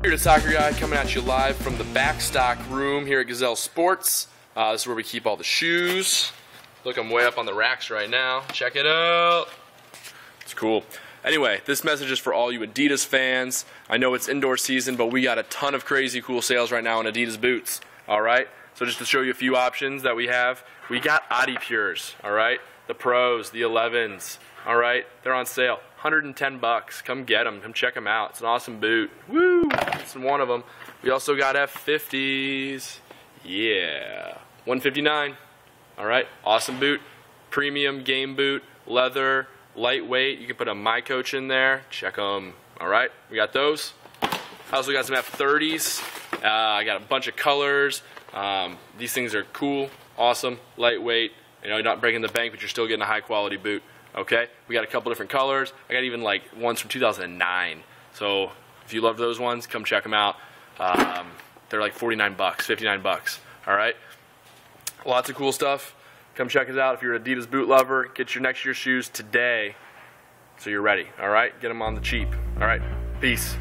Bearded Soccer Guy coming at you live from the backstock room here at Gazelle Sports. Uh, this is where we keep all the shoes. Look, I'm way up on the racks right now. Check it out. It's cool. Anyway, this message is for all you Adidas fans. I know it's indoor season, but we got a ton of crazy cool sales right now on Adidas boots. All right. So just to show you a few options that we have, we got Adipures. All right. The pros, the 11s. All right. They're on sale. 110 bucks. Come get them. Come check them out. It's an awesome boot. Woo! It's one of them. We also got F50s. Yeah. 159. All right. Awesome boot. Premium game boot. Leather lightweight. You can put a miCoach in there. Check them. All right, we got those. I also got some F30s. Uh, I got a bunch of colors. Um, these things are cool, awesome, lightweight. You know, you're not breaking the bank, but you're still getting a high quality boot. Okay, we got a couple different colors. I got even like ones from 2009. So if you love those ones, come check them out. Um, they're like 49 bucks, 59 bucks. All right, lots of cool stuff. Come check us out if you're an Adidas boot lover. Get your next year's shoes today so you're ready. All right, get them on the cheap. All right, peace.